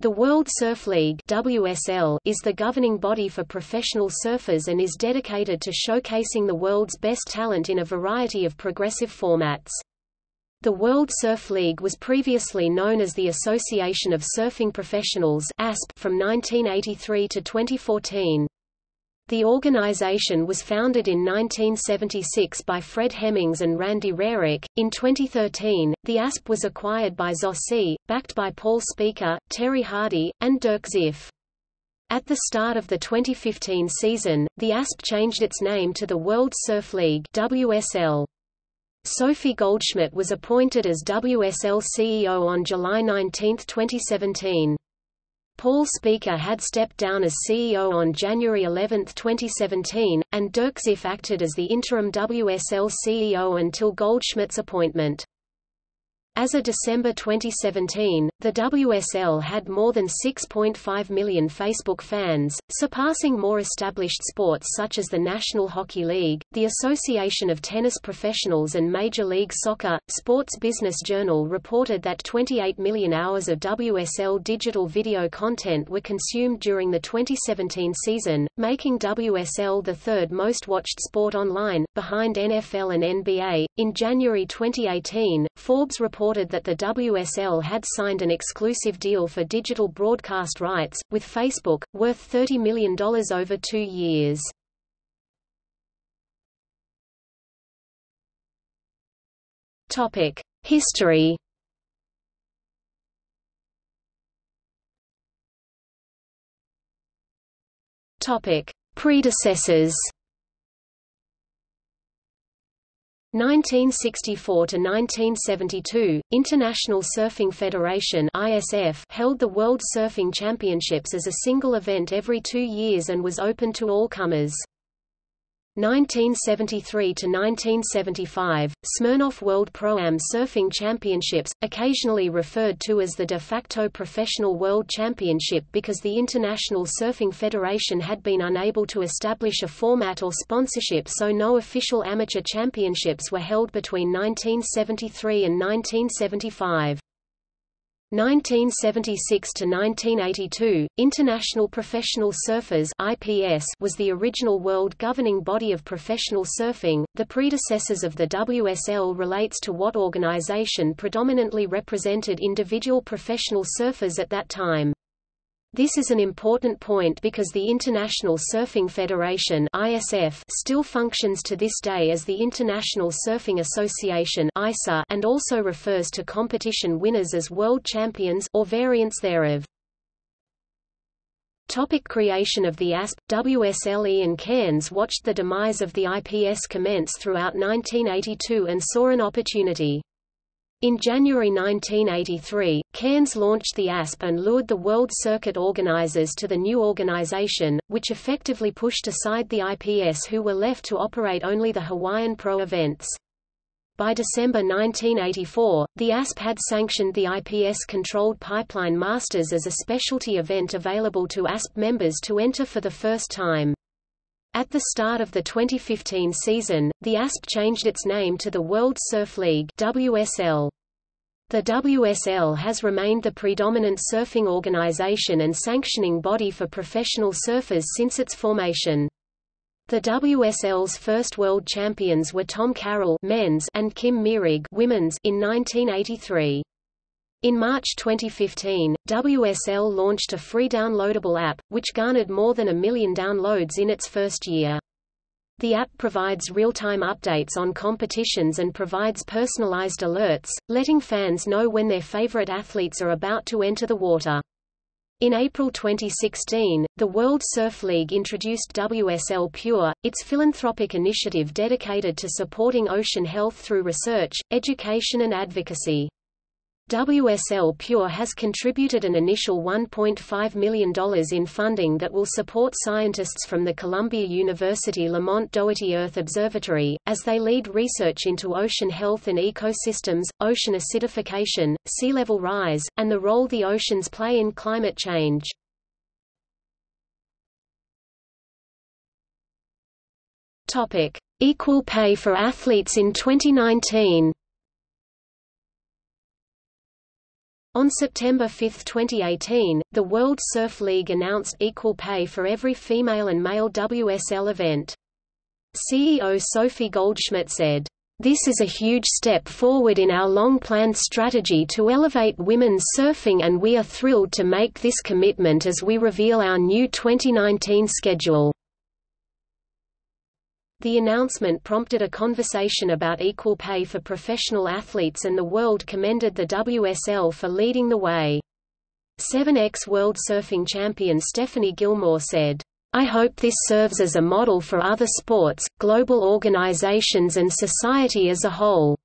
The World Surf League WSL is the governing body for professional surfers and is dedicated to showcasing the world's best talent in a variety of progressive formats. The World Surf League was previously known as the Association of Surfing Professionals ASP from 1983 to 2014. The organization was founded in 1976 by Fred Hemmings and Randy Rarick. In 2013, the ASP was acquired by ZoSea, backed by Paul Speaker, Terry Hardy, and Dirk Ziff. At the start of the 2015 season, the ASP changed its name to the World Surf League WSL. Sophie Goldschmidt was appointed as WSL CEO on July 19, 2017. Paul Speaker had stepped down as CEO on January 11, 2017, and Dirk acted as the interim WSL CEO until Goldschmidt's appointment. As of December 2017, the WSL had more than 6.5 million Facebook fans, surpassing more established sports such as the National Hockey League, the Association of Tennis Professionals and Major League Soccer. Sports Business Journal reported that 28 million hours of WSL digital video content were consumed during the 2017 season, making WSL the third most watched sport online, behind NFL and NBA. In January 2018, Forbes reported reported that the WSL had signed an exclusive deal for digital broadcast rights, with Facebook, worth $30 million over two years. History Predecessors 1964 to 1972, International Surfing Federation (ISF) held the World Surfing Championships as a single event every 2 years and was open to all comers. 1973 to 1975, Smirnoff World Pro-Am Surfing Championships, occasionally referred to as the de facto professional world championship because the International Surfing Federation had been unable to establish a format or sponsorship so no official amateur championships were held between 1973 and 1975. 1976 to 1982, International Professional Surfers (IPS) was the original world governing body of professional surfing. The predecessors of the WSL relates to what organization predominantly represented individual professional surfers at that time. This is an important point because the International Surfing Federation (ISF) still functions to this day as the International Surfing Association (ISA) and also refers to competition winners as world champions or variants thereof. Topic creation of the ASP, WSL Ian Cairns watched the demise of the IPS commence throughout 1982 and saw an opportunity. In January 1983, Cairns launched the ASP and lured the World Circuit organizers to the new organization, which effectively pushed aside the IPS who were left to operate only the Hawaiian Pro events. By December 1984, the ASP had sanctioned the IPS-controlled Pipeline Masters as a specialty event available to ASP members to enter for the first time. At the start of the 2015 season, the ASP changed its name to the World Surf League WSL. The WSL has remained the predominant surfing organization and sanctioning body for professional surfers since its formation. The WSL's first world champions were Tom Carroll men's and Kim Mearig women's in 1983. In March 2015, WSL launched a free downloadable app, which garnered more than a million downloads in its first year. The app provides real-time updates on competitions and provides personalized alerts, letting fans know when their favorite athletes are about to enter the water. In April 2016, the World Surf League introduced WSL Pure, its philanthropic initiative dedicated to supporting ocean health through research, education and advocacy. WSL Pure has contributed an initial $1.5 million in funding that will support scientists from the Columbia University Lamont Doherty Earth Observatory, as they lead research into ocean health and ecosystems, ocean acidification, sea level rise, and the role the oceans play in climate change. Equal pay for athletes in 2019 On September 5, 2018, the World Surf League announced equal pay for every female and male WSL event. CEO Sophie Goldschmidt said, this is a huge step forward in our long-planned strategy to elevate women's surfing and we are thrilled to make this commitment as we reveal our new 2019 schedule. The announcement prompted a conversation about equal pay for professional athletes and the world commended the WSL for leading the way. 7x World Surfing champion Stephanie Gilmore said, I hope this serves as a model for other sports, global organizations and society as a whole.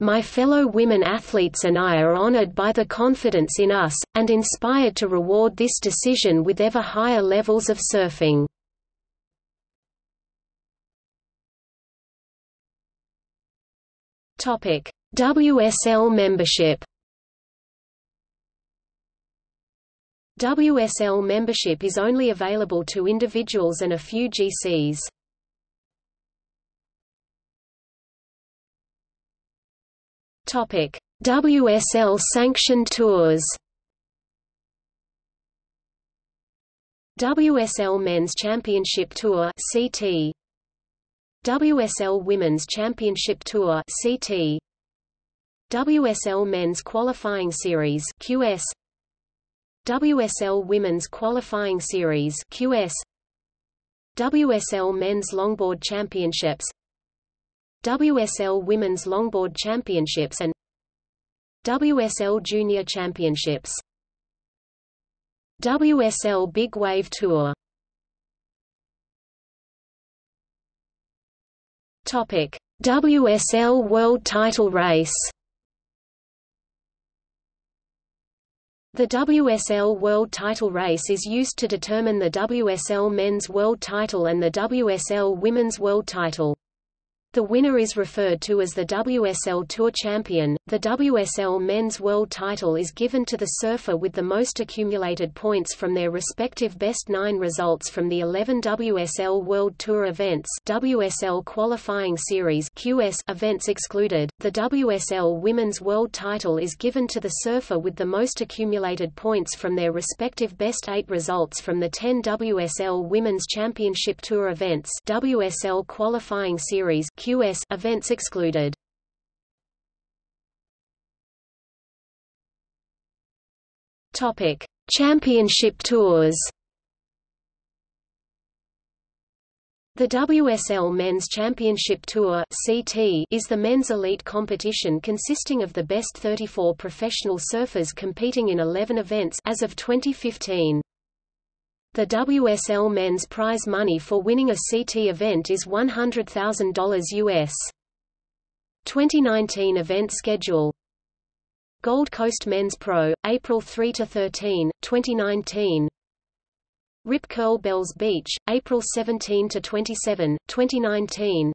My fellow women athletes and I are honored by the confidence in us, and inspired to reward this decision with ever higher levels of surfing. Topic: WSL membership. WSL membership is only available to individuals and a few GCs. Topic: WSL sanctioned tours. WSL Men's Championship Tour (CT) WSL Women's Championship Tour CT WSL Men's Qualifying Series QS WSL Women's Qualifying Series QS WSL Men's Longboard Championships. WSL Women's Longboard Championships and WSL Junior Championships. WSL Big Wave Tour Topic: WSL World Title Race. The WSL World Title Race is used to determine the WSL Men's World Title and the WSL Women's World Title. The winner is referred to as the WSL Tour Champion. The WSL Men's World Title is given to the surfer with the most accumulated points from their respective best nine results from the 11 WSL World Tour events WSL Qualifying Series QS events excluded. The WSL Women's World Title is given to the surfer with the most accumulated points from their respective best eight results from the 10 WSL Women's Championship Tour events WSL Qualifying Series QS events excluded. Topic: Championship tours. The WSL Men's Championship Tour (CT) is the men's elite competition consisting of the best 34 professional surfers competing in 11 events as of 2015. The WSL men's prize money for winning a CT event is $100,000 US. 2019 event schedule. Gold Coast Men's Pro, April 3–13, 2019 Rip Curl Bells Beach, April 17–27, 2019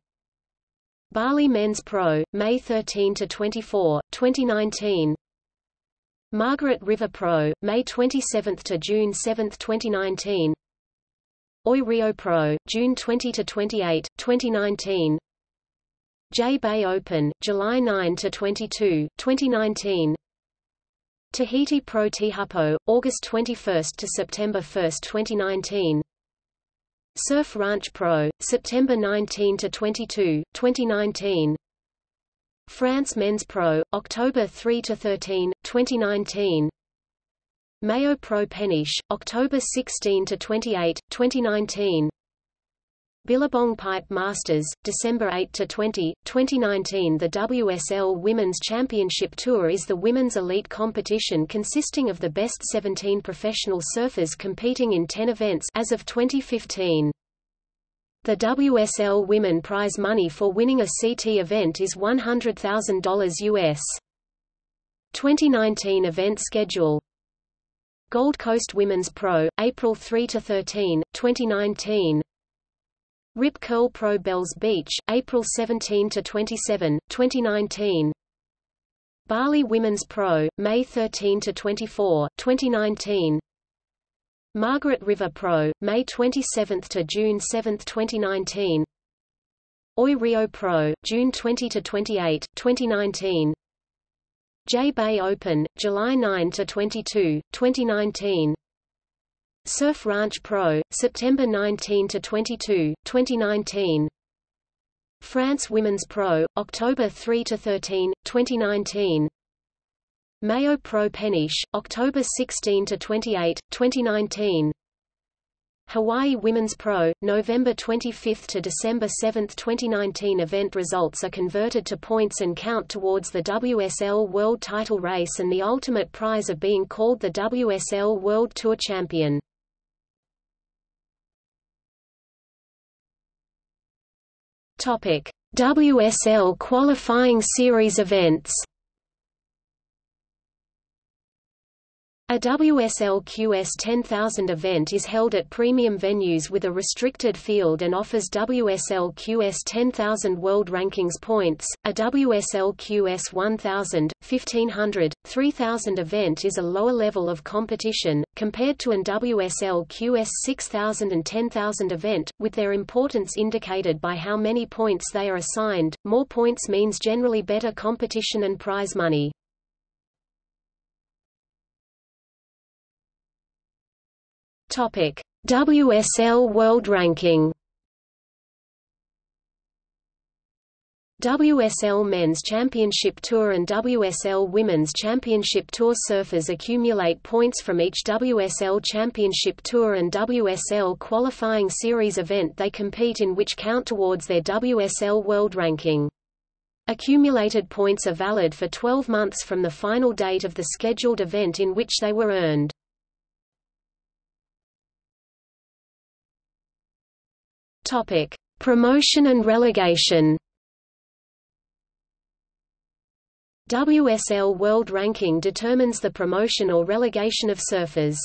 Bali Men's Pro, May 13–24, 2019 Margaret River Pro, May 27 to June 7, 2019. Oi Rio Pro, June 20 to 28, 2019. J Bay Open, July 9 to 22, 2019. Tahiti Pro Teahupo'o, August 21 to September 1, 2019. Surf Ranch Pro, September 19 to 22, 2019. France Men's Pro, October 3–13, 2019 MEO Pro Peniche, October 16–28, 2019 Billabong Pipe Masters, December 8–20, 2019 The WSL Women's Championship Tour is the women's elite competition consisting of the best 17 professional surfers competing in 10 events as of 2015. The WSL Women prize money for winning a CT event is $100,000 US. 2019 event schedule. Gold Coast Women's Pro, April 3–13, 2019 Rip Curl Pro Bells Beach, April 17–27, 2019 Bali Women's Pro, May 13–24, 2019 Margaret River Pro, May 27 to June 7, 2019. Oi Rio Pro, June 20 to 28, 2019. J-Bay Open, July 9 to 22, 2019 Surf Ranch Pro, September 19 to 22, 2019 France Women's Pro, October 3 to 13, 2019 MEO Pro Peniche, October 16 to 28, 2019 Hawaii Women's Pro, November 25 to December 7, 2019 event results are converted to points and count towards the WSL World Title race and the ultimate prize of being called the WSL World Tour Champion. Topic: WSL qualifying series events A WSL QS 10000 event is held at premium venues with a restricted field and offers WSL QS 10000 World Rankings points. A WSL QS 1000, 1500, 3000 event is a lower level of competition, compared to an WSL QS 6000 and 10000 event, with their importance indicated by how many points they are assigned. More points means generally better competition and prize money. Topic: WSL World Ranking. WSL Men's Championship Tour and WSL Women's Championship Tour surfers accumulate points from each WSL Championship Tour and WSL qualifying series event they compete in which count towards their WSL World Ranking. Accumulated points are valid for 12 months from the final date of the scheduled event in which they were earned. Topic: Promotion and relegation. WSL World Ranking determines the promotion or relegation of surfers.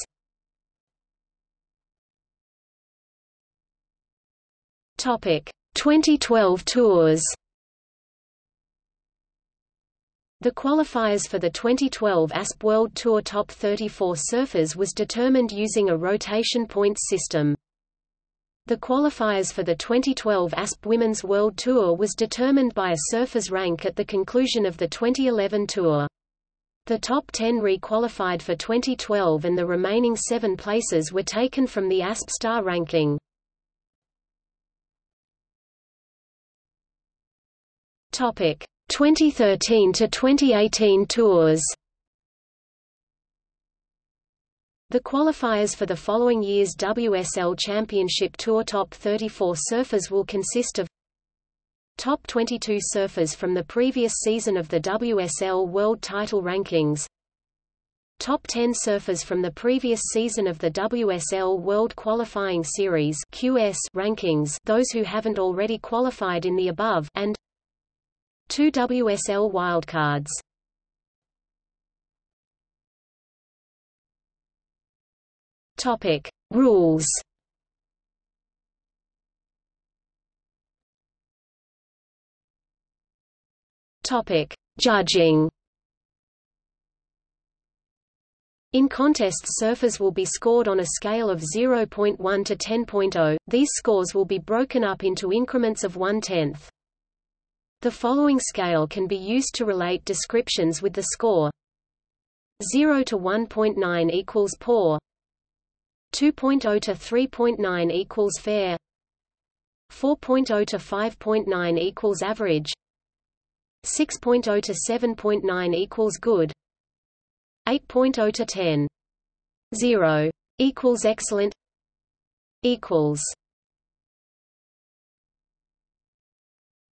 Topic: 2012 tours. The qualifiers for the 2012 ASP World Tour Top 34 surfers was determined using a rotation points system. The qualifiers for the 2012 ASP Women's World Tour was determined by a surfer's rank at the conclusion of the 2011 tour. The top 10 re-qualified for 2012 and the remaining seven places were taken from the ASP Star ranking. Topic 2013 to 2018 tours. The qualifiers for the following year's WSL Championship Tour Top 34 surfers will consist of Top 22 surfers from the previous season of the WSL World Title Rankings. Top 10 surfers from the previous season of the WSL World Qualifying Series QS rankings those who haven't already qualified in the above and two WSL wildcards Topic: Rules. Topic: Judging. In contests surfers will be scored on a scale of 0.1 to 10.0, these scores will be broken up into increments of one-tenth. The following scale can be used to relate descriptions with the score 0 to 1.9 equals poor 2.0 to 3.9 equals fair. 4.0 to 5.9 equals average. 6.0 to 7.9 equals good. 8.0 to 10 0 equals excellent. equals.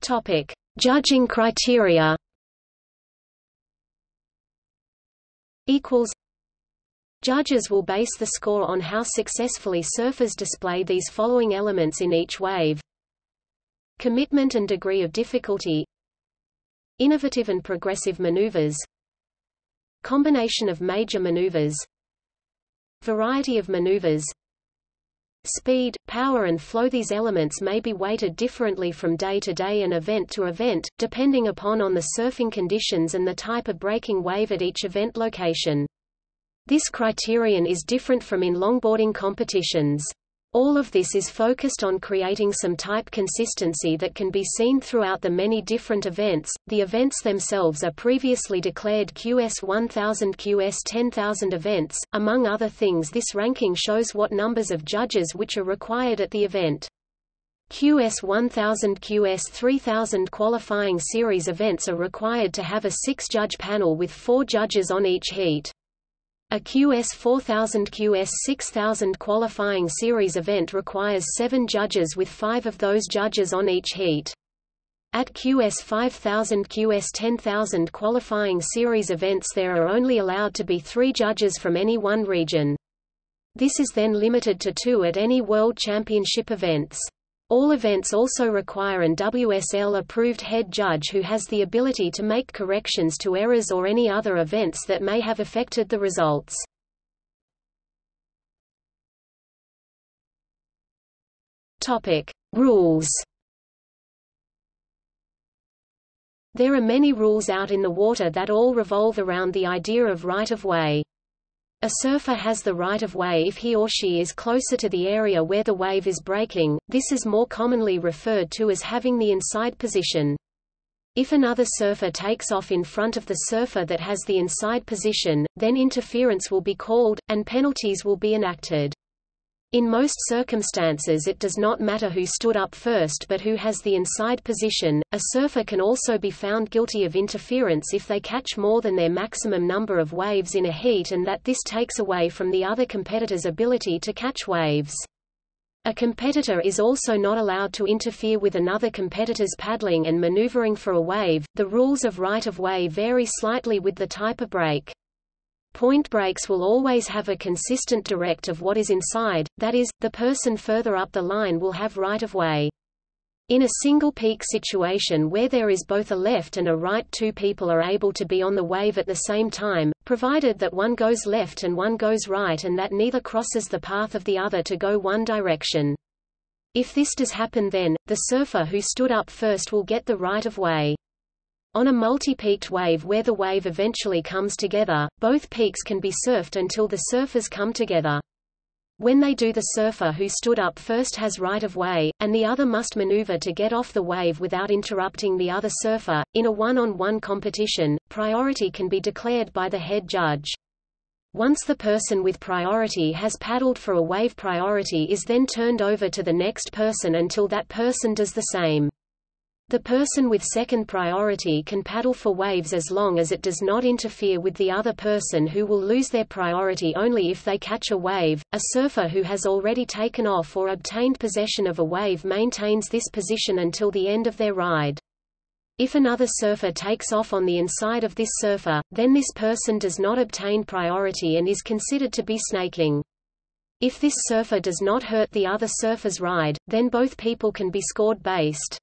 Topic. Judging criteria. equals Judges will base the score on how successfully surfers display these following elements in each wave. Commitment and degree of difficulty. Innovative and progressive maneuvers. Combination of major maneuvers. Variety of maneuvers. Speed, power and flow. These elements may be weighted differently from day to day and event to event, depending upon on the surfing conditions and the type of breaking wave at each event location. This criterion is different from in longboarding competitions. All of this is focused on creating some type consistency that can be seen throughout the many different events. The events themselves are previously declared QS 1000 QS 10000 events. Among other things, this ranking shows what numbers of judges which are required at the event. QS 1000 QS 3000 qualifying series events are required to have a six-judge panel with four judges on each heat. A QS 4000 QS 6000 qualifying series event requires seven judges with five of those judges on each heat. At QS 5000 QS 10000 qualifying series events there are only allowed to be three judges from any one region. This is then limited to two at any World Championship events. All events also require an WSL-approved head judge who has the ability to make corrections to errors or any other events that may have affected the results. Topic: Rules. There are many rules out in the water that all revolve around the idea of right of way. A surfer has the right of way if he or she is closer to the area where the wave is breaking, this is more commonly referred to as having the inside position. If another surfer takes off in front of the surfer that has the inside position, then interference will be called, and penalties will be enacted. In most circumstances it does not matter who stood up first but who has the inside position. A surfer can also be found guilty of interference if they catch more than their maximum number of waves in a heat and that this takes away from the other competitor's ability to catch waves. A competitor is also not allowed to interfere with another competitor's paddling and maneuvering for a wave. The rules of right of way vary slightly with the type of break. Point breaks will always have a consistent direct of what is inside, that is, the person further up the line will have right of way. In a single peak situation where there is both a left and a right two people are able to be on the wave at the same time, provided that one goes left and one goes right and that neither crosses the path of the other to go one direction. If this does happen then, the surfer who stood up first will get the right of way. On a multi-peaked wave where the wave eventually comes together, both peaks can be surfed until the surfers come together. When they do the surfer who stood up first has right of way, and the other must maneuver to get off the wave without interrupting the other surfer. In a one-on-one -on -one competition, priority can be declared by the head judge. Once the person with priority has paddled for a wave priority is then turned over to the next person until that person does the same. The person with second priority can paddle for waves as long as it does not interfere with the other person who will lose their priority only if they catch a wave. A surfer who has already taken off or obtained possession of a wave maintains this position until the end of their ride. If another surfer takes off on the inside of this surfer, then this person does not obtain priority and is considered to be snaking. If this surfer does not hurt the other surfer's ride, then both people can be scored based.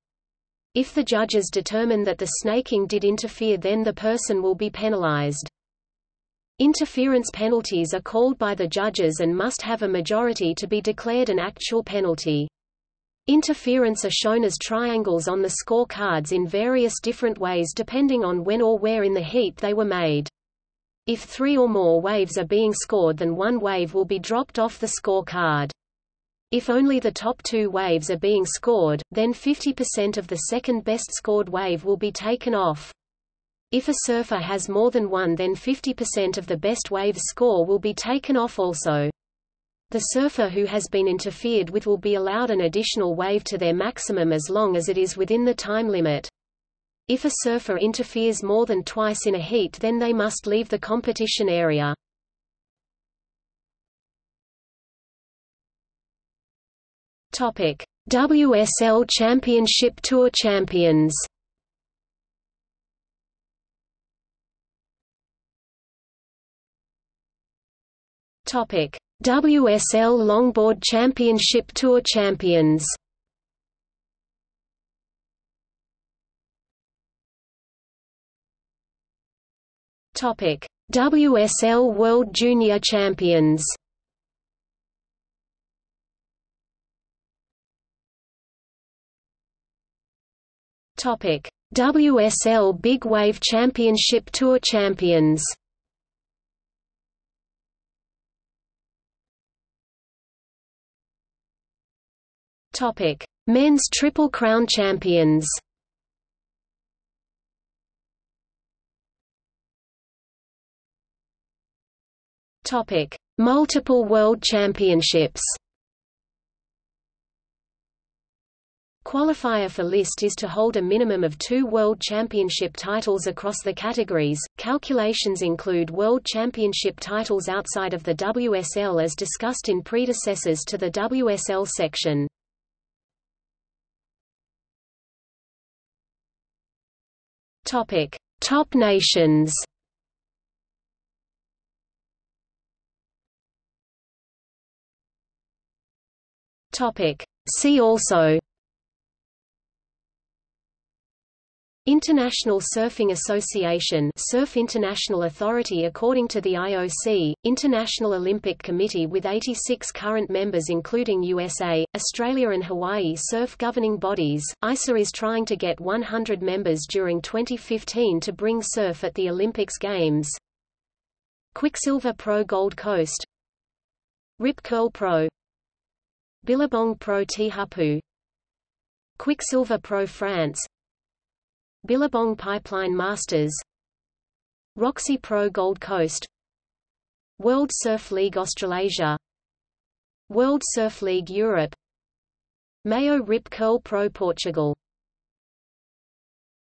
If the judges determine that the snaking did interfere then the person will be penalized. Interference penalties are called by the judges and must have a majority to be declared an actual penalty. Interference are shown as triangles on the score cards in various different ways depending on when or where in the heat they were made. If three or more waves are being scored then one wave will be dropped off the score card. If only the top two waves are being scored, then 50% of the second best scored wave will be taken off. If a surfer has more than one then 50% of the best wave's score will be taken off also. The surfer who has been interfered with will be allowed an additional wave to their maximum as long as it is within the time limit. If a surfer interferes more than twice in a heat then they must leave the competition area. Topic: WSL Championship Tour champions. Topic: WSL Longboard Championship Tour champions. Topic: WSL World Junior Champions. Topic: WSL Big Wave Championship Tour champions. Topic: Men's Triple Crown champions. Topic: Multiple World Championships. Qualifier for list is to hold a minimum of two World Championship titles across the categories. Calculations include World Championship titles outside of the WSL as discussed in predecessors to the WSL section. Topic: Top nations. Topic: See also International Surfing Association Surf International Authority According to the IOC, International Olympic Committee with 86 current members including USA, Australia and Hawaii surf governing bodies, ISA is trying to get 100 members during 2015 to bring surf at the Olympics Games. Quiksilver Pro Gold Coast. Rip Curl Pro. Billabong Pro Teahupo'o Quiksilver Pro France Billabong Pipeline Masters Roxy Pro Gold Coast World Surf League Australasia World Surf League Europe MEO Rip Curl Pro Portugal